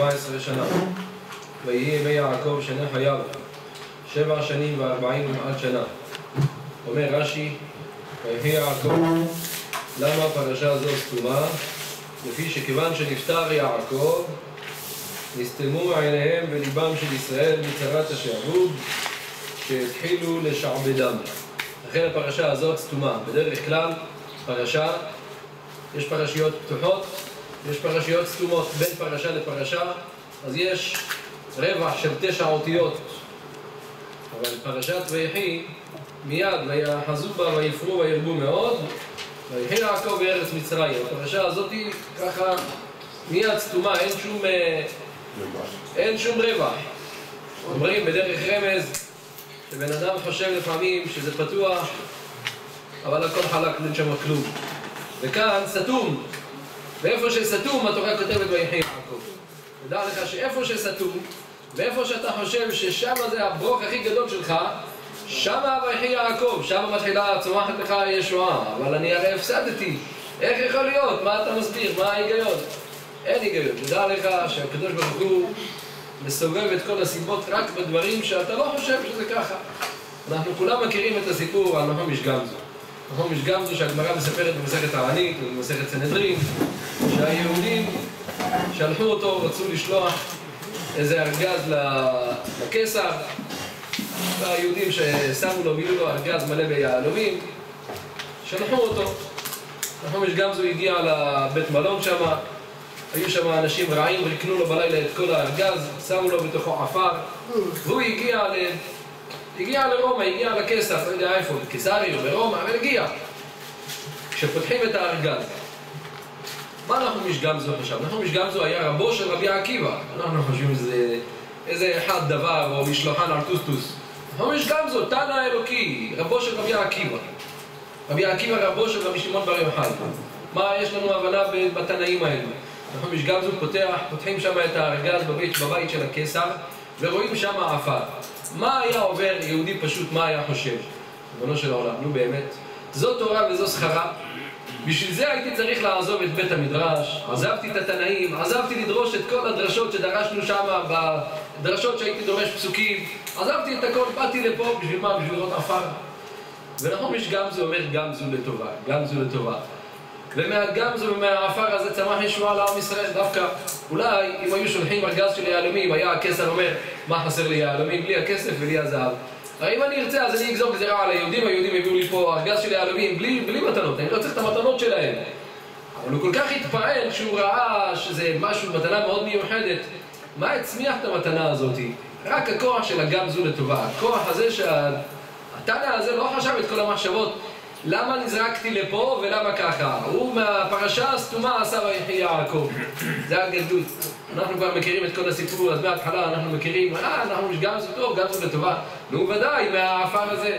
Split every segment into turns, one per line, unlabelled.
17 שנה. ויהי ימי יעקב שני חייו, שבע שנים וארבעים ומעט שנה. אומר רש"י, ויהי יעקב, למה הפרשה הזו סתומה? לפי שכיוון שנפטר יעקב, נסתמו עיניהם וליבם של ישראל מצרת השעבוד, שהתחילו לשעבדם. לכן הפרשה הזאת סתומה. בדרך כלל, פרשה, יש פרשיות פתוחות, יש פרשיות סתומות בין פרשה לפרשה, אז יש רווח של תשע אותיות. אבל פרשת ויחי, מיד ויאחזו בה ויפרו וירבו מאוד, ויחי יעקב בארץ מצרים. הפרשה הזאת היא ככה מיד סתומה, אין שום, אה, אין שום רווח. אומרים בדרך רמז שבן אדם חושב לפעמים שזה פתוח, אבל הכל חלק, אין שם כלום. וכאן סתום, ואיפה שסתום התורה כותבת ויחי יעקב. תדע לך שאיפה שסתום, ואיפה שאתה חושב ששם זה הברוך הכי גדול שלך, שם ויחי יעקב, שם מתחילה צומחת לך ישועה, אבל אני הרי הפסדתי, איך יכול להיות? מה אתה מסביר? מה ההיגיון? אין היגיון. תדע לך שהקדוש ברוך הוא מסובב את כל הסיבות רק בדברים שאתה לא חושב שזה ככה. אנחנו כולם מכירים את הסיפור על נחומיש גמזו שהגמרא מספרת במסכת הענית ובמסכת סנהדרין שהיהודים שלחו אותו, רצו לשלוח איזה ארגז לקיסר והיהודים ששמו לו, מילאו לו ארגז מלא ביהלומים שלחו אותו. נחומיש גמזו הגיע לבית מלון שם היו שם אנשים רעים, ריקנו לו בלילה את כל הארגז, שמו לו בתוכו עפר והוא הגיע ל... הגיע לרומא, הגיע לקיסר, לא יודע איפה, בקיסרי או ברומא, אבל הגיע כשפותחים את הארגז מה אנחנו משגמזו חשב? אנחנו משגמזו היה רבו של רבי עקיבא אנחנו חושבים שזה איזה אחד דבר או משלוחן על טוסטוס אנחנו משגמזו, תנא אלוקי, רבו של רבי עקיבא רבי עקיבא רבו של רבי שמעון בר יוחאי מה יש לנו הבנה בתנאים האלו? נכון, משגמזו פותח, פותחים שם את הארגז בבית, בבית של הקיסר ורואים שם עפר. מה היה עובר יהודי פשוט, מה היה חושב? ריבונו של העולם, נו באמת. זו תורה וזו שכרה. בשביל זה הייתי צריך לעזוב את בית המדרש, עזבתי את התנאים, עזבתי לדרוש את כל הדרשות שדרשנו שם, בדרשות שהייתי דורש פסוקים, עזבתי את הכל, באתי לפה, בשביל מה? בשביל לראות עפר. ונכון, מי שגמזו אומר גמזו לטובה, גמזו לטובה. ומהגמזו ומהעפר הזה צמח ישועה לעם ישראל. דווקא אולי אם היו שולחים ארגז של יהלומים היה הכסר אומר מה חסר לי יהלומים? בלי הכסף ולי הזהב. הרי אם אני ארצה אז אני אגזור גזירה על היהודים היהודים הביאו לי פה ארגז של יהלומים בלי, בלי מתנות אני לא צריך את המתנות שלהם. אבל הוא כל כך התפעל שהוא ראה שזה משהו, מתנה מאוד מיוחדת. מה הצמיח את המתנה הזאת? רק הכוח של הגמזו לטובה. הכוח הזה שהתנא הזה לא חשב את כל המחשבות למה נזרקתי לפה ולמה ככה? הוא מהפרשה הסתומה עשה ויחי יעקב. זה הגדלות. אנחנו כבר מכירים את כל הסיפור, אז מההתחלה אנחנו מכירים, אה, אנחנו גם זה טוב, גם זה לטובה. נו ודאי, מהעפר הזה.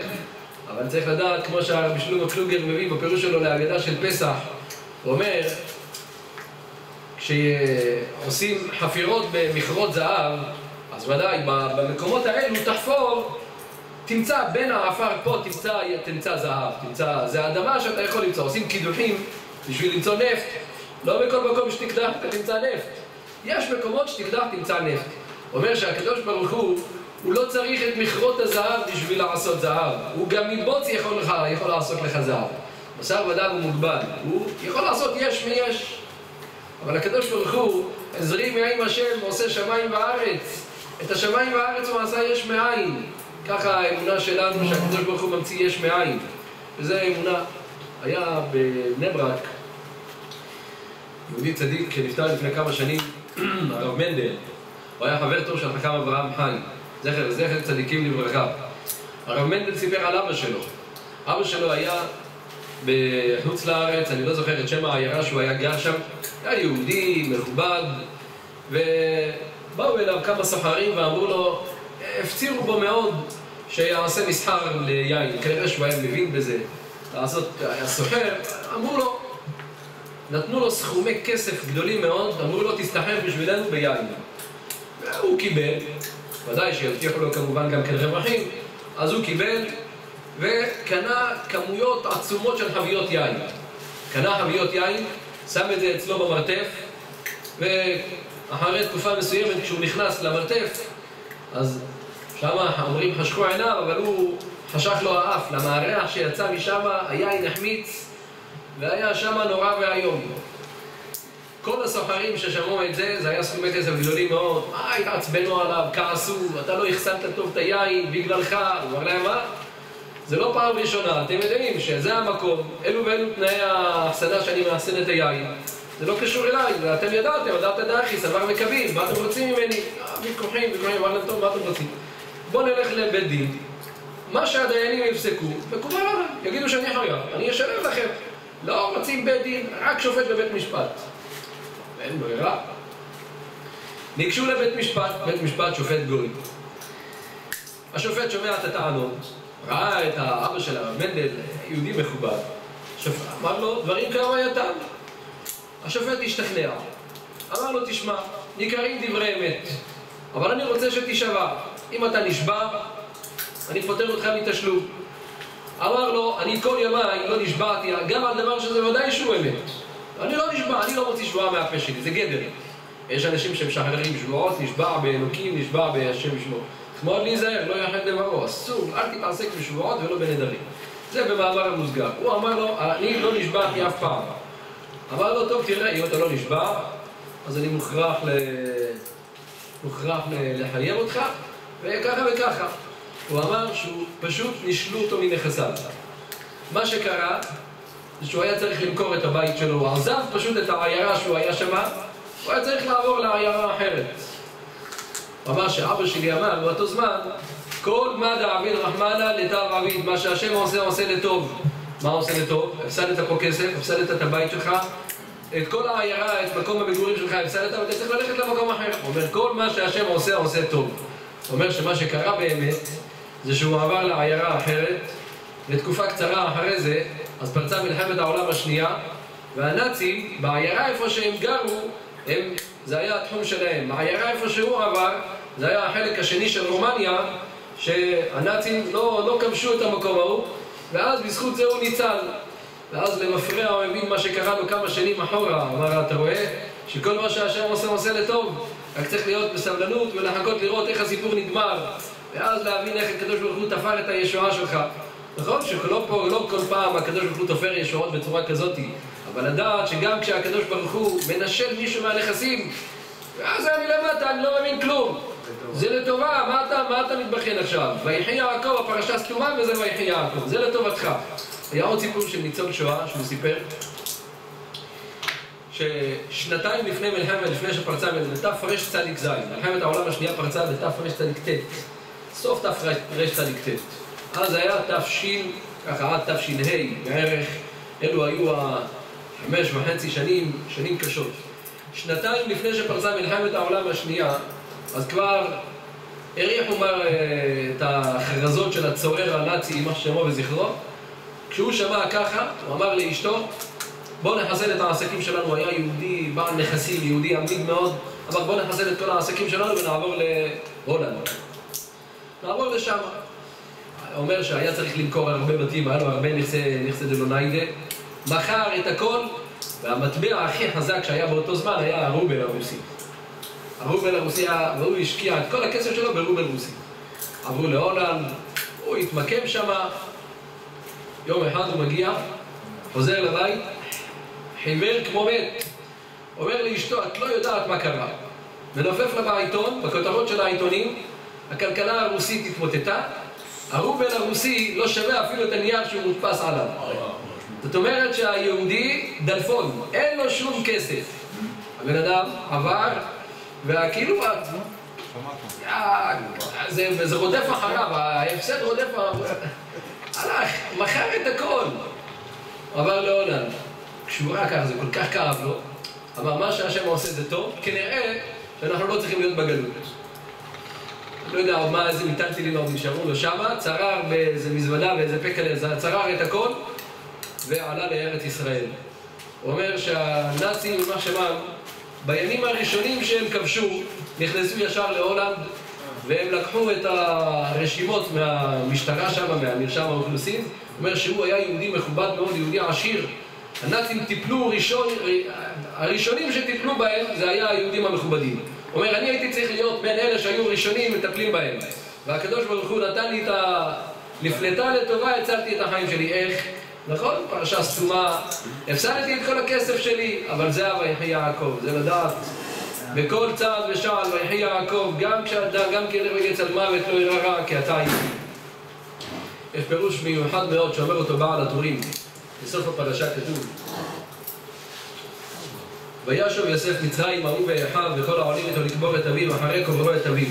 אבל צריך לדעת, כמו שהרבי שלמה קלוגר מביא בפירוש שלו להגדה של פסח, הוא אומר, כשעושים חפירות במכרות זהב, אז ודאי, במקומות האלו תחפור תמצא בין העפר פה, תמצא, תמצא זהב, תמצא, זה האדמה שאתה יכול למצוא, עושים קידוחים בשביל למצוא נפט, לא בכל מקום שתקדח אתה תמצא נפט, יש מקומות שתקדח תמצא נפט. אומר שהקדוש ברוך הוא, הוא לא צריך את מכרות הזהב בשביל לעשות זהב, הוא גם מבוץ יכול, לך, יכול לעשות לך זהב. בשר ודם הוא מוגבל, הוא יכול לעשות יש מיש. אבל הקדוש ברוך הוא, עזרי מעם השם, עושה שמיים וארץ. את השמיים וארץ הוא עשה יש מאין. ככה האמונה שלנו שהקדוש ברוך הוא ממציא יש מאין. וזו האמונה. היה בבני ברק יהודי צדיק שנפטר לפני כמה שנים הרב מנדל. הוא היה חבר טוב של החכם אברהם חי זכר זכר צדיקים לברכה. הרב מנדל סיפר על אבא שלו. אבא שלו היה בחוץ לארץ, אני לא זוכר את שם העיירה שהוא היה גר שם. היה יהודי, מכובד ובאו אליו כמה סוחרים ואמרו לו הפצירו בו מאוד שיעשה מסחר ליין, כנראה שהוא היה מבין בזה, לעשות, היה סוחר, אמרו לו, נתנו לו סכומי כסף גדולים מאוד, אמרו לו תסתחרר בשבילנו ביין. והוא קיבל, ודאי שהבטיחו לו כמובן גם כן רווחים, אז הוא קיבל וקנה כמויות עצומות של חביות יין. קנה חביות יין, שם את זה אצלו במרתף, אחרי תקופה מסוימת, כשהוא נכנס למרתף, אז שם אומרים חשכו עיניו, אבל הוא חשך לו האף, למה הריח שיצא משם, היין החמיץ, והיה שם נורא ואיום. כל הסוחרים ששמעו את זה, זה היה סכומי כסף גדולים מאוד. מה, התעצבנו עליו, כעסו, אתה לא החסנת טוב את היין בגללך. הוא אמר להם, מה? זה לא פעם ראשונה, אתם יודעים שזה המקום, אלו ואלו תנאי האחסנה שאני מאחסן את היין. זה לא קשור אליי, ואתם ידעתם, ידעת דרכי, סבר וקבים, מה אתם רוצים ממני? אה, ויכוחים, ויכוחים, אמר להם, טוב, מה אתם רוצים? בואו נלך לבית דין, מה שהדיינים יפסקו, מקובל עליי, יגידו שאני חייב, אני אשלם לכם. לא רוצים בית דין, רק שופט בבית משפט. אין ברירה. ניגשו לבית משפט, בית משפט שופט גוי. השופט שומע את הטענות, ראה את האבא של הרב מנדל, יהודי מכובד. אמר לו, דברים כהווייתם. השופט השתכנע. אמר לו, תשמע, ניכרים דברי אמת, אבל אני רוצה שתישבע. אם אתה נשבע, אני פוטר אותך מתשלום. אמר לו, אני כל ימיי לא נשבעתי, גם על דבר שזה ודאי שהוא אמת. אני לא נשבע, אני לא מוציא שבועה מהפה שלי, זה גדר. יש אנשים שמשחררים שבועות, נשבע באלוקים, נשבע בהשם ישמו. מאוד להיזהר, לא יחד דברו, אסור, אל תתעסק בשבועות ולא בנדרים. זה במאמר המוסגר. הוא אמר לו, אני לא נשבעתי אף פעם. אמר לו, טוב, תראה, אם אתה לא נשבע, אז אני מוכרח, ל... מוכרח לחייב אותך, וככה וככה. הוא אמר שהוא פשוט נשלו אותו מנכסיו. מה שקרה, זה שהוא היה צריך למכור את הבית שלו, הוא עזב פשוט את העיירה שהוא היה שמה, הוא היה צריך לעבור לעיירה אחרת. הוא אמר שאבא שלי אמר באותו זמן, כל מה דעביד רחמנה לטב עביד, מה שהשם עושה, עושה לטוב. מה עושה לטוב? הפסדת פה כסף, הפסדת את הבית שלך, את כל העיירה, את מקום המגורים שלך הפסדת, ואתה צריך ללכת למקום אחר. הוא אומר, כל מה שהשם עושה, עושה טוב. אומר שמה שקרה באמת, זה שהוא עבר לעיירה אחרת, לתקופה קצרה אחרי זה, אז פרצה מלחמת העולם השנייה, והנאצים, בעיירה איפה שהם גרו, הם, זה היה התחום שלהם. בעיירה איפה שהוא עבר, זה היה החלק השני של רומניה, שהנאצים לא, לא כבשו את המקום ההוא, ואז בזכות זה הוא ניצל. ואז למפרע הוא הבין מה שקרה לו כמה שנים אחורה. אמר, אתה רואה שכל מה שהשם עושה, עושה לטוב. רק צריך להיות בסבלנות ולחכות לראות איך הסיפור נגמר. ואז להבין איך הקדוש ברוך הוא תפר את הישועה שלך. נכון שלא פה, לא כל פעם הקדוש ברוך הוא תופר ישועות בצורה כזאת, אבל לדעת שגם כשהקדוש ברוך הוא מנשל מישהו מהנכסים, ואז אני למטה, אני לא מבין כלום. זה לטובה, מה אתה, מה אתה מתבחן עכשיו? ויחי יעקב, הפרשה סתומה וזה ויחי יעקב, זה לטובתך. היה עוד סיפור של ניצול שואה שהוא סיפר ששנתיים לפני מלחמת, לפני שפרצה בתרצ"ז, מלחמת העולם השנייה פרצה בתרצ"ט, סוף תרצ"ט. אז היה תש, ככה עד תש"ה בערך, אלו היו החמש וחצי שנים, שנים קשות. שנתיים לפני שפרצה מלחמת העולם השנייה, אז כבר הריחו מר את ההכרזות של הצורר הנאצי, יימח שמו וזכרו. כשהוא שמע ככה, הוא אמר לאשתו, בואו נחסל את העסקים שלנו, היה יהודי בעל נכסים, יהודי אמיד מאוד, אמר בואו נחסל את כל העסקים שלנו ונעבור להולנד. נעבור לשם. אומר שהיה צריך למכור הרבה בתים, היה לו הרבה נכסי דלוניידה, מכר את הכל, והמטבע הכי חזק שהיה באותו זמן היה הרובל הרוסי. הרובל הרוסי, והוא השקיע את כל הכסף שלו ברובל רוסי. עברו להולנד, הוא התמקם שם, יום אחד הוא מגיע, חוזר לבית, חיוור כמו מת. אומר לאשתו, את לא יודעת מה קרה. מנופף לה בעיתון, בכותרות של העיתונים, הכלכלה הרוסית התמוטטה, הרובל הרוסי לא שווה אפילו את הנייר שהוא מודפס עליו. זאת אומרת שהיהודי דלפון, אין לו שום כסף. הבן אדם עבר, וכאילו... זה רודף אחריו, ההפסד רודף אחריו. הלך, מכר את הכל. עבר להולנד. כשהוא ראה ככה, זה כל כך כאב לו. אמר, מה שהשם עושה זה טוב, כנראה שאנחנו לא צריכים להיות בגלות. לא יודע עוד מה, איזה מיטלטלים עוד נשארו לו שמה, צרר באיזה מזוודה ואיזה פקל, צרר את הכל ועלה לארץ ישראל. הוא אומר שהנאצים, יימח שמם, בימים הראשונים שהם כבשו, נכנסו ישר להולנד והם לקחו את הרשימות מהמשטרה שם, מהמרשם האוכלוסין, אומר שהוא היה יהודי מכובד מאוד, יהודי עשיר, הנאצים טיפלו ראשון, הראשונים שטיפלו בהם זה היה היהודים המכובדים. אומר, אני הייתי צריך להיות בין אלה שהיו ראשונים מטפלים בהם. והקדוש ברוך הוא נתן לי את ה... לפלטה לטובה, הצלתי את החיים שלי. איך? נכון? פרשה סתומה. הפסדתי את כל הכסף שלי, אבל זה ויחי יעקב, זה לדעת. בכל צעד ושעל ויחי יעקב, גם כשאדם, גם כלב רגץ על מוות לא ירא רע, כי אתה איתי. יש פירוש מיוחד מאוד שאומר אותו בעל הטורים. בסוף הפרשה כתוב וישוב יוסף מצרים ההוא ואחיו וכל העולים איתו לקבור את אביו אחרי קוברו את אביו.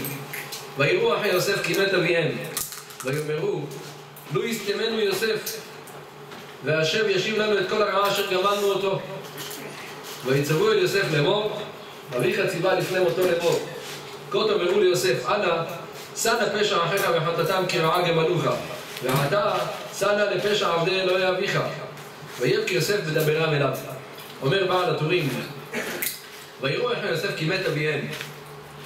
ויראו אחי יוסף כי מת אביהם. ויאמרו לו יסתמנו יוסף והשם ישיב לנו את כל הרעה אשר גמלנו אותו. ויצוו אל יוסף לאמור אביך ציווה לפני מותו לאמור כה תאמרו ליוסף אנא שנא פשע אחיך וחטאתם כי רעה גמלוך. ועתה שנא לפשע עבדי אלוהי אביך ויבכי יוסף בדברם אליו אומר בעל הטורים ויראו איך יוסף כי מת אביהם.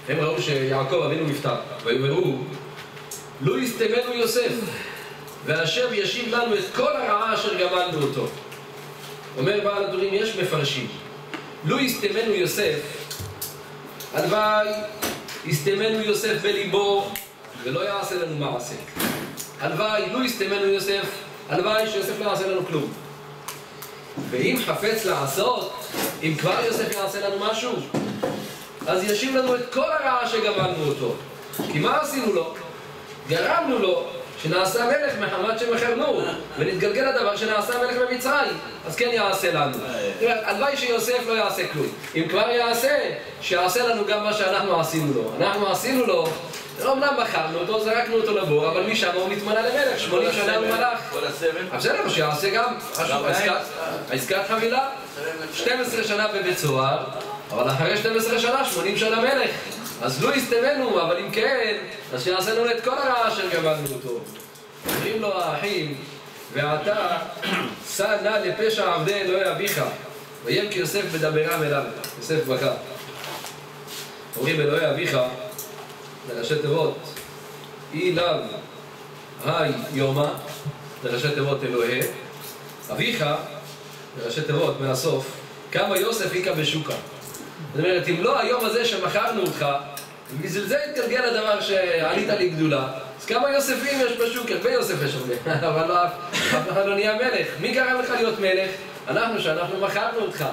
הם ראו שיעקב אבינו נפטר ויאמרו לו יסתמנו יוסף והשם ישיב לנו את כל הרעה אשר גמלנו אותו. אומר בעל הטורים יש מפרשים. לו יסתמנו יוסף הלוואי יסתמנו יוסף בליבו ולא יעשה לנו מעשה. הלוואי לו יסתמנו יוסף הלוואי שיוסף לא יעשה לנו כלום ואם חפץ לעשות, אם כבר יוסף יעשה לנו משהו, אז ישיב לנו את כל הרעה שגמלנו אותו. כי מה עשינו לו? גרמנו לו שנעשה מלך מחמת שמכרנו, ונתגלגל לדבר שנעשה מלך במצרים, אז כן יעשה לנו. הלוואי שיוסף לא יעשה כלום. אם כבר יעשה, שיעשה לנו גם מה שאנחנו עשינו לו. אנחנו עשינו לו אמנם מכרנו אותו, זרקנו אותו לבור, אבל משם הוא נתמנה למלך, 80 שנה הוא מלך.
כל הסבל?
בסדר, שיעשה גם העסקת חבילה. 12 שנה בבית סוהר, אבל אחרי 12 שנה, 80 שנה מלך. אז לא יסתמנו, אבל אם כן, אז שיעשה לנו את כל הרעה אשר גמלנו אותו. אומרים לו האחים, ואתה שא נא לפשע עבדי אלוהי אביך, ויבכי יוסף בדברם אליו. יוסף בכה. אומרים אלוהי אביך, זה ראשי תיבות אי לאו היי יומא, זה ראשי תיבות אלוהי, אביך, זה ראשי תיבות מהסוף, כמה יוסף היכה בשוקה. זאת אומרת, אם לא היום הזה שמכרנו אותך, בשביל זה התגלגל הדבר שעלית לי גדולה, אז כמה יוספים יש בשוק? הרבה יוסף יש הרבה, אבל לא, אף אחד לא נהיה מלך. מי גרם לך להיות מלך? אנחנו, שאנחנו מכרנו אותך.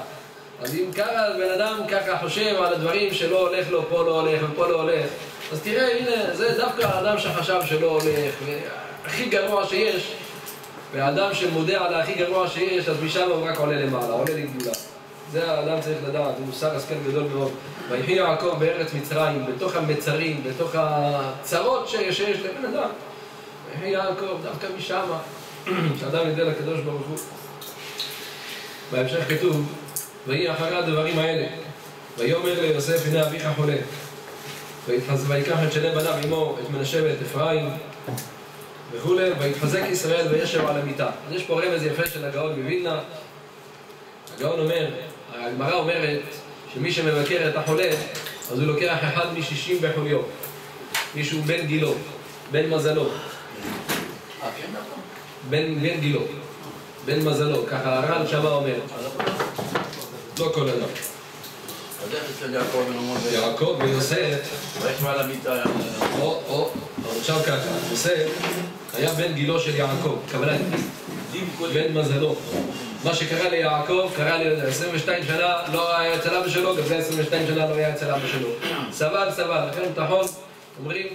אז אם ככה בן אדם ככה חושב על הדברים שלא הולך לו, פה לא הולך ופה לא הולך, אז תראה, הנה, זה דווקא האדם שחשב שלא הולך, והכי גרוע שיש, והאדם שמודה על הכי גרוע שיש, אז משם הוא רק עולה למעלה, עולה לגדולה. זה האדם צריך לדעת, זה מוסר השכל גדול מאוד. ויחי יעקב בארץ מצרים, בתוך המצרים, בתוך הצרות שיש לבן אדם. ויחי יעקב, דווקא משם, שאדם ידע לקדוש ברוך הוא. בהמשך כתוב, ויהי אחרי הדברים האלה, ויאמר ליוסף הנה אביך חולה. ויקח את שני בניו עמו, את מנשה ואת אפרים וכולי, ויתחזק ישראל וישב על המיטה. אז יש פה רמז יפה של הגאון מווילנה. הגאון אומר, הגמרא אומרת שמי שמבקר את החולה, אז הוא לוקח אחד משישים בחוליו. מישהו בן גילו, בן מזלו. בן, בן גילו, בן מזלו, ככה הר"ן שמה אומר. לא כל אדם.
אז איך אצל יעקב בן?
יעקב ויוסף,
וישב על המיטה.
או, או, עכשיו ככה, יוסף היה בן גילו של יעקב, קבלה בן מזלו. מה שקרה ליעקב, קרה לי 22 שנה, לא היה אצל אבא שלו, גם זה 22 שנה לא היה אצל אבא שלו. סבל, סבל, לכן תחון, אומרים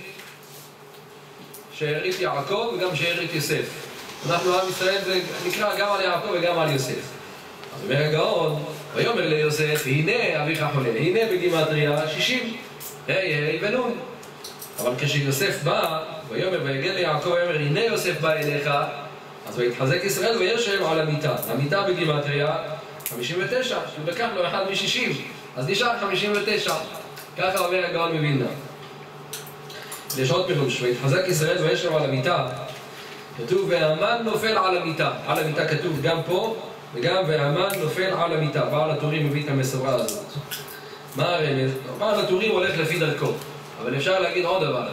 שארית יעקב וגם שארית יוסף. אנחנו עם ישראל, זה נקרא גם על יעקב וגם על יוסף. אז אומר הגאון, ויאמר ליוסף, הנה אביך חולה, הנה בגימטריה שישים, ה' ה' ונון. אבל כשיוסף בא, ויאמר ויגד ליעקב, ויאמר הנה יוסף בא אליך, אז ויתחזק ישראל וישב על המיטה. המיטה בגימטריה 59, שהוא לקח לו אחד מ-60, אז נשאר 59. ככה אומר הגאון מווילנה. יש עוד פירוש, ויתחזק ישראל וישב על המיטה. כתוב והמן נופל על המיטה. על המיטה כתוב גם פה וגם והמן נופל על המיטה. בעל הטורים מביא את המסורה הזאת. מה הרמז? בעל הטורים הולך לפי דרכו. אבל אפשר להגיד עוד דבר.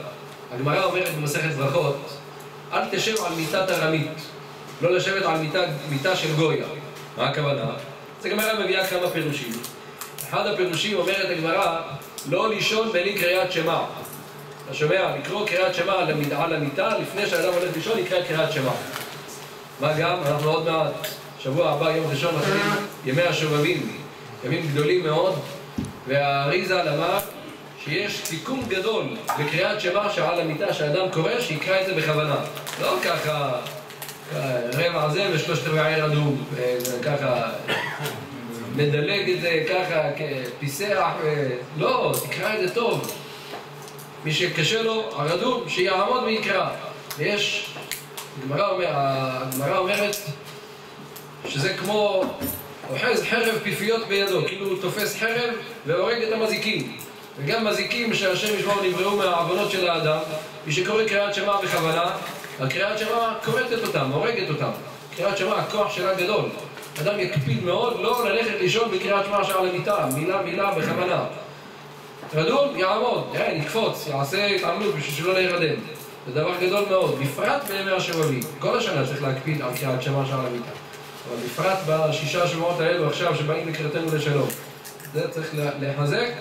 הגמרא אומרת במסכת ברכות, אל תשב על מיטת ארמית. לא לשבת על מיטה, מיטה של גויה. מה הכוונה? אז הגמרא מביאה כמה פירושים. אחד הפירושים אומרת הגמרא, לא לישון בלי קריאת שמע. אתה שומע? לקרוא קריאת שמע על המיטה לפני שהאדם הולך לישון, יקרא קריאת שמע. מה גם? אנחנו עוד מעט, שבוע הבא, יום ראשון, מתחילים ימי השובבים, ימים גדולים מאוד, והאריזה אמר שיש תיקון גדול בקריאת שמע שעל המיטה שהאדם קורא, שיקרא את זה בכוונה. לא ככה, רבע זה ושלושת רבעי רדום, ככה מדלג את זה ככה כפיסח, לא, תקרא את זה טוב. מי שקשה לו, הרדום, שיעמוד ויקרא. ויש, הגמרא אומר, אומרת שזה כמו אוחז חרב פיפיות בידו, כאילו הוא תופס חרב והורג את המזיקים. וגם מזיקים שהשם ישמור נבראו מהעוונות של האדם, מי שקורא קריאת שמע בכוונה, הקריאת שמע כורתת אותם, הורגת אותם. קריאת שמע, הכוח שלה גדול. אדם יקפיד מאוד לא ללכת לישון בקריאת שמע שעל המיטה, מילה מילה בכוונה. רדום, יעמוד, יקפוץ, יעשה התעמלות בשביל שלא להירדם. זה דבר גדול מאוד, בפרט בימי השבבים. כל השנה צריך להקפיד על קריאת שמע שעל המיטה. אבל בפרט בשישה שבועות האלו עכשיו שבאים לקראתנו לשלום. זה צריך לחזק,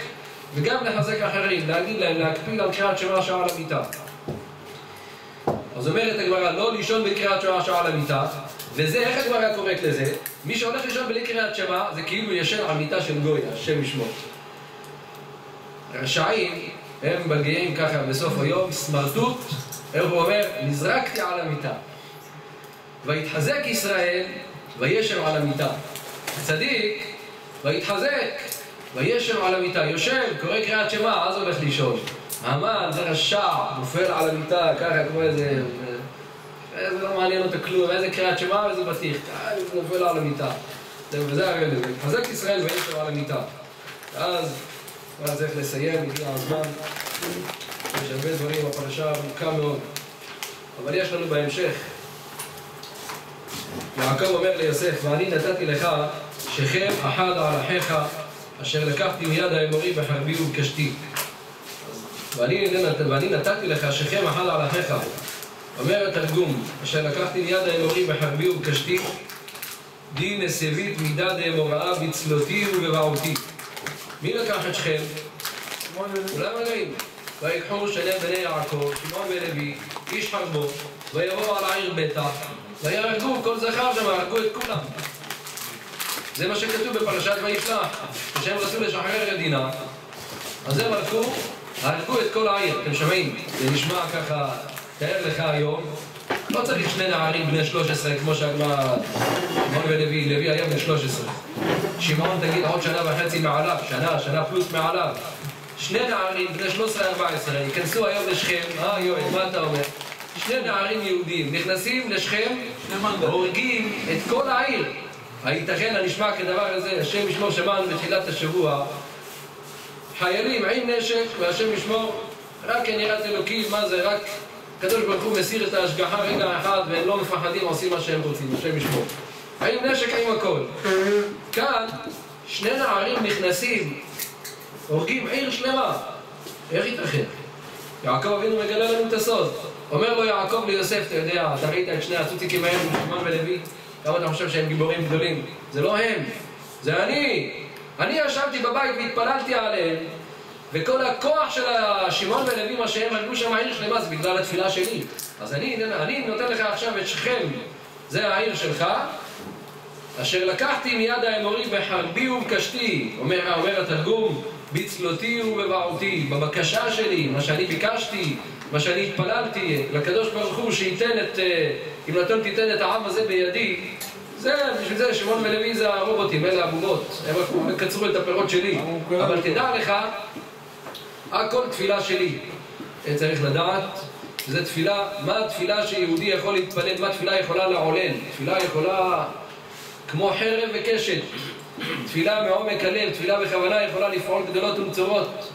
וגם לחזק אחרים, להגיד להם, להקפיד על קריאת שמע שעל המיטה. אז אומרת הגמרא, לא לישון בקריאת שמע שעל המיטה, וזה, איך הגמרא קוראת לזה? מי שהולך לישון בלי קריאת שמע, זה כאילו ישן על מיטה של גוי, השם ישמור. רשעים, הם מגיעים ככה בסוף היום, סמרטוט, איך הוא אומר? נזרקתי על המיטה. ויתחזק ישראל, וישב על המיטה. צדיק, ויתחזק, וישב על המיטה. יושב, קורא קריאת שמע, אז הולך לישון. המן, זה רשע, נופל על המיטה, ככה כמו איזה... זה לא מעניין אותו כלום, איזה קריאת שמע ואיזה בטיח. זה נופל על המיטה. וזה הרגע, ויתחזק ישראל וישב על המיטה. ואז... ואז צריך לסיים, הגיע הזמן. יש הרבה דברים בפרשה ארוכה מאוד. אבל יש לנו בהמשך. יעקב אומר ליוסף, ואני נתתי לך שכם אחד על אחיך, אשר לקחתי מיד האמורי בחרבי ובקשתי. ואני, ואני נתתי לך שכם אחד על אחיך. אומר התרגום, אשר לקחתי מיד האמורי בחרבי ובקשתי, דין נסיבית מידה דאמוראה בצלותי ובבעותי. מי לקח את שכם? כולם מלאים. ויקחו שני בני יעקב, שמעון ולוי, איש חרבו, ויבואו על העיר בטח, ויהרגו כל זכר שם, הרגו את כולם. זה מה שכתוב בפרשת וישלח, כשהם רצו לשחרר את דינה, אז הם הרגו, הרגו את כל העיר, אתם שומעים? זה נשמע ככה, תאר לך היום, לא צריך שני נערים בני 13 כמו שהגמרא, שמעון ולוי, לוי היה בן 13. שמעון תגיד עוד שנה וחצי מעליו, שנה, שנה פלוס מעליו. שני נערים בני 13-14 ייכנסו היום לשכם, אה יואל, מה אתה אומר? שני נערים יהודים נכנסים לשכם, הורגים את כל העיר. הייתכן הנשמע כדבר הזה, השם ישמור שמענו בתחילת השבוע, חיילים עם נשק, והשם ישמור, רק כנראה אלוקים, מה זה, רק הקדוש ברוך הוא מסיר את ההשגחה רגע אחד והם לא מפחדים, עושים מה שהם רוצים, השם ישמור. עם נשק, עם הכל. כאן, שני נערים נכנסים, הורגים עיר שלמה. איך ייתכן? יעקב אבינו מגלה לנו את הסוד. אומר לו יעקב ליוסף, אתה יודע, אתה ראית את שני הצוציקים האלה, שמעון ולוי? כמה אתה חושב שהם גיבורים גדולים? זה לא הם, זה אני. אני ישבתי בבית והתפללתי עליהם, וכל הכוח של שמעון ולוי, מה שהם הרגו שם העיר שלמה, זה בגלל התפילה שלי. אז אני, אני נותן לך עכשיו את שכם, זה העיר שלך, אשר לקחתי מיד האמורי בחרבי ובקשתי, אומר, אומר התרגום, בצלותי ובבעותי, בבקשה שלי, מה שאני ביקשתי, מה שאני התפללתי, לקדוש ברוך הוא שייתן את, אם נתון תיתן את העם הזה בידי, זה, בשביל זה שמעון ולוי זה הרובוטים, אלה הבובות, הם רק קצרו את הפירות שלי, אבל תדע לך, הכל תפילה שלי. צריך לדעת, זו תפילה, מה התפילה שיהודי יכול להתפלל, מה תפילה יכולה לעולל, תפילה יכולה כמו חרב וקשת. תפילה מעומק הלב, תפילה בכוונה יכולה לפעול גדולות ונצורות.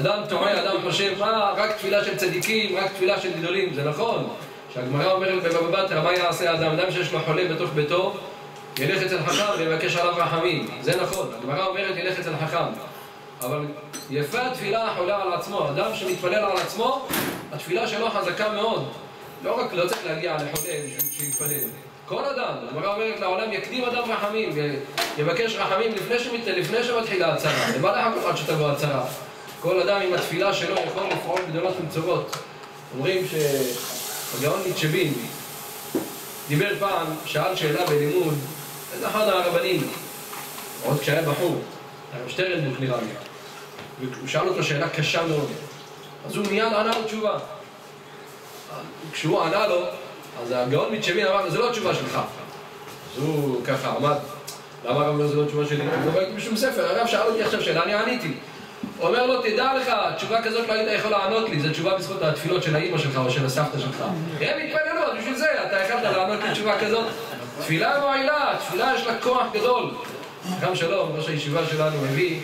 אדם טועה, אדם חושב, מה, רק תפילה של צדיקים, רק תפילה של גדולים, זה נכון. שהגמרא אומרת בבבא בתרא, מה יעשה האדם? אדם שיש לו חולה בתוך ביתו, ילך אצל חכם ויבקש עליו רחמים. זה נכון, הגמרא אומרת ילך אצל חכם. אבל יפה התפילה החולה על עצמו. אדם שמתפלל על עצמו, התפילה שלו חזקה מאוד. לא רק, לא צריך להגיע לחולה בשביל שיתפלל. כל אדם, הגמרא אומרת לעולם יקדים אדם רחמים, יבקש רחמים לפני, שמת, לפני שמתחילה הצהרה. למה לחכות עד שתבוא הצהרה? כל אדם עם התפילה שלו יכול לפעול גדולות ומצוות. אומרים שהגאון ניטשבין דיבר פעם, שאל שאלה בלימוד, איזה אחד הרבנים, עוד כשהיה בחור, הרב שטרנבוך נראה לי, והוא שאל אותו שאלה קשה מאוד, אז הוא מיד ענה לו תשובה. כשהוא ענה לו, אז הגאון מצ'בין אמר, זה לא התשובה שלך. אז הוא ככה עמד, למה הרב אומר זה לא התשובה שלי? אני לא ראיתי בשום ספר, הרב שאל אותי עכשיו שאלה, אני עניתי. אומר לו, תדע לך, תשובה כזאת לא היית יכול לענות לי, זו תשובה בזכות התפילות של האימא שלך או של הסבתא שלך. הם התפללו, בשביל זה אתה יכלת לענות לי תשובה כזאת. תפילה מועילה, תפילה יש לה כוח גדול. גם שלום, ראש הישיבה שלנו מביא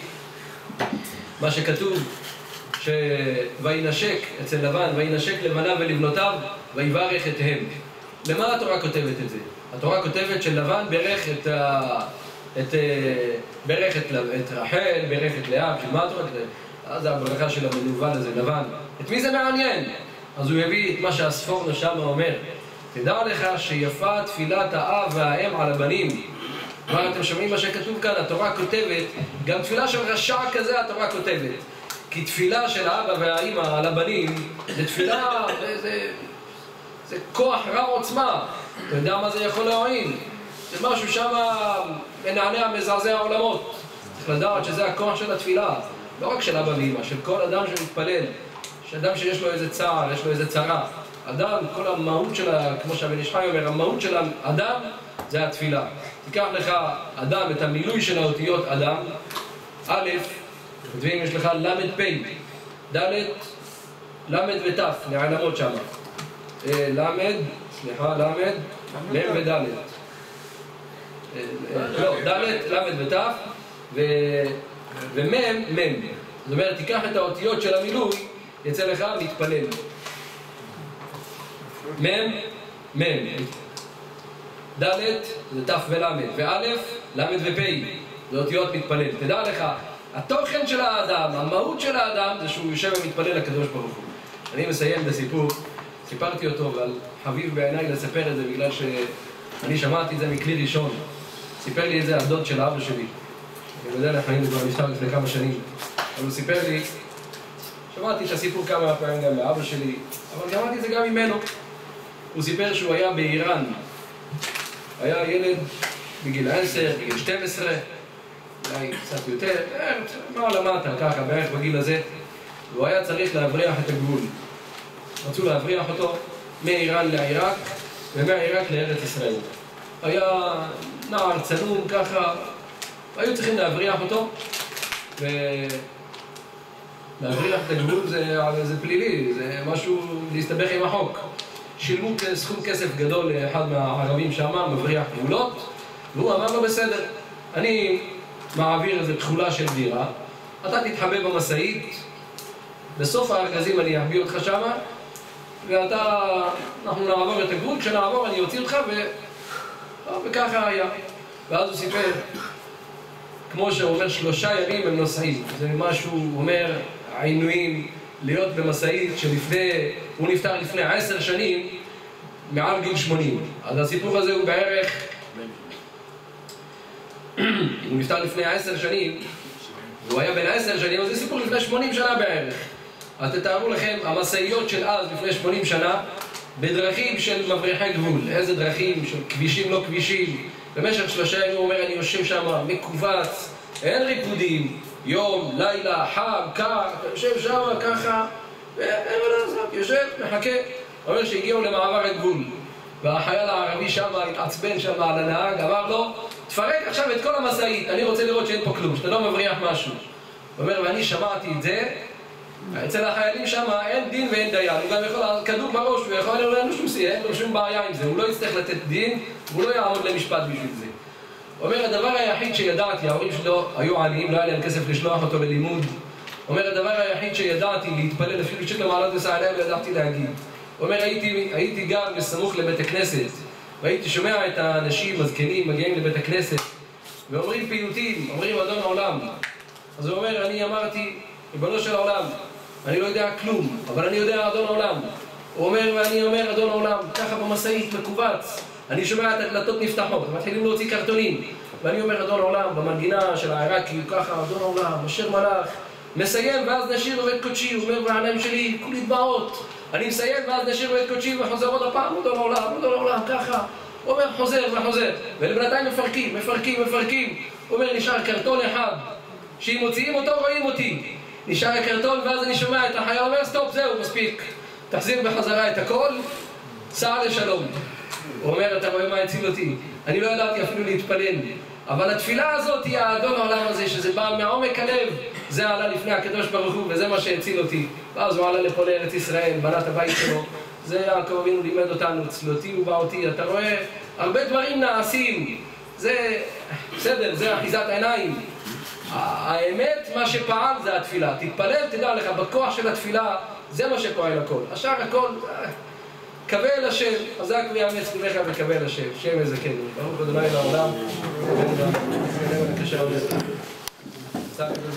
מה שכתוב שוינשק אצל לבן, וינשק לבניו ולבנותיו, ויברך אתהם. למה התורה כותבת את זה? התורה כותבת שלבן ברך את, ה... את... אה, ברך את, את רחל, ברך את לאה, בשביל מה התורה כותבת? אז הברכה של המנוול הזה, לבן. את מי זה מעניין? אז הוא יביא את מה שהספור נשמה אומר. תדע לך שיפה תפילת האב והאם על הבנים. כלומר, אתם שומעים מה שכתוב כאן? התורה כותבת, גם תפילה של רשע כזה התורה כותבת. כי תפילה של האבא והאימא על הבנים, זה תפילה, זה, זה, זה כוח רב עוצמה. אתה יודע מה זה יכול להועיל? זה משהו שם מנענע, מזעזע עולמות. צריך לדעת שזה הכוח של התפילה. לא רק של אבא ואימא, של כל אדם שמתפלל. שאדם שיש לו איזה צער, יש לו איזה צרה. אדם, כל המהות של, כמו שהבן איש חי אומר, המהות של האדם זה התפילה. תיקח לך אדם, את המילוי של האותיות אדם, א', כותבים יש לך ל"פ, ד', ל' ות', נעלמות שם. אה, ל', סליחה, ל', מ' וד'. לא, ד', ל' ות', ומ', מ'. זאת אומרת, תיקח את האותיות של המילוי, יצא לך מתפלל. מ', מ'. ד' זה ת' ול', וא', ל' ופ', זה אותיות מתפלל. תדע לך, התוכן של האדם, המהות של האדם, זה שהוא יושב ומתפלל לקדוש ברוך הוא. אני מסיים בסיפור, סיפרתי אותו, אבל חביב בעיניי לספר את זה בגלל שאני שמעתי את זה מכלי ראשון. סיפר לי את זה הדוד של אבא שלי. אני יודע לחיים, זה כבר נפטר לפני כמה שנים. אבל הוא סיפר לי, שמעתי את הסיפור כמה פעמים גם מאבא שלי, אבל שמעתי את זה גם ממנו. הוא סיפר שהוא היה באיראן. היה ילד בגיל 10, בגיל 12, אולי קצת יותר, מה למטה, ככה, בערך בגיל הזה, והוא היה צריך להבריח את הגבול. רצו להבריח אותו מאיראן לעיראק ומהעיראק לארץ ישראל. היה נער צנום ככה, היו צריכים להבריח אותו, ולהבריח את הגבול זה, זה פלילי, זה משהו להסתבך עם החוק. שילמו סכום כסף גדול לאחד מהערבים שאמר, מבריח גבולות, והוא אמר לו בסדר, אני מעביר איזה תכולה של דירה, אתה תתחבא במשאית, בסוף הארגזים אני אביא אותך שמה, ואתה, אנחנו נעבור את הגבול, כשנעבור אני אוציא אותך, ו... וככה היה. ואז הוא סיפר, כמו שהוא אומר, שלושה ימים הם נוסעים. זה משהו, הוא אומר, העינויים, להיות במשאית שלפני, הוא נפטר לפני עשר שנים, מעל גיל שמונים. אז הסיפור הזה הוא בערך הוא נפטר לפני עשר שנים, והוא היה בן עשר שנים, אז זה סיפור לפני שמונים שנה בערך. אז תתארו לכם, המשאיות של אז, לפני שמונים שנה, בדרכים של מבריחי גבול. איזה דרכים? של כבישים לא כבישים. במשך שלושה ימים הוא אומר, אני יושב שם, מכווץ, אין ריקודים, יום, לילה, חם, קר, יושב שם ככה, ואין מה לעשות, יושב, מחכה. אומר שהגיעו למעבר הגבול. והחייל הערבי שם התעצבן שם על הנהג, אמר לו, תפרק עכשיו את כל המשאית, אני רוצה לראות שאין פה כלום, שאתה לא מבריח משהו. הוא אומר, ואני שמעתי את זה, אצל החיילים שם אין דין ואין דיין, הוא גם יכול, כדור בראש, הוא יכול, אין לו שום סייה, אין לו שום בעיה עם זה, הוא לא יצטרך לתת דין, הוא לא יעמוד למשפט בשביל זה. אומר, הדבר היחיד שידעתי, ההורים שלו היו עניים, לא היה להם כסף לשלוח אותו ללימוד. אומר, הדבר היחיד שידעתי להתפלל, אפילו שלמעלות וסעליה, לא ידעתי להגיד. אומר, הייתי, הייתי גר בסמוך לבית הכנסת, והייתי שומע את האנשים הזקנים מגיעים לבית הכנסת, ואומרים פיוטים, אומרים אדון העולם. אז הוא אומר, אני אמרתי, ריבונו של העולם, אני לא יודע כלום, אבל אני יודע אדון העולם. הוא אומר, ואני אומר, אדון העולם, ככה במשאית, מכווץ, אני שומע את הדלתות נפתחות, מתחילים להוציא קרטונים. ואני אומר, אדון העולם, במנגינה של העיראקי, ככה, אדון העולם, אשר מלאך, מסיים ואז נשיר בבית קודשי, הוא אומר בעיניים שלי, כולי דמעות. אני מסיים ואז נשיר בבית קודשי וחוזר עוד הפעם, אדון העולם, אדון העולם, ככה. אומר, חוזר וחוזר. ולבינתיים מפרקים, מפרקים, מפרקים. אומר, נשאר קרטון אחד, שאם מוציאים אותו רואים אותי. נשאר הקרטון ואז אני שומע את החייל אומר, סטופ, זהו, מספיק. תחזיר בחזרה את הכל, סע לשלום. הוא אומר, אתה רואה מה הציל אותי? אני לא ידעתי אפילו להתפלל. אבל התפילה הזאת היא האדון העולם הזה, שזה בא מעומק הלב. זה עלה לפני הקדוש ברוך הוא, וזה מה שהציל אותי. ואז הוא עלה לפה לארץ ישראל, בנה את הבית שלו. זה יעקב אבינו לימד אותנו, צלותי ובאותי. אתה רואה, הרבה דברים נעשים. זה, בסדר, זה אחיזת עיניים. האמת, מה שפעל זה התפילה. תתפלל, תדע לך, בכוח של התפילה, זה מה שפועל הכל. השאר הכל, קווה אל השם, חזק ויאמץ לבך וקווה אל השם, שם יזכנו. ברוך ה' לעולם,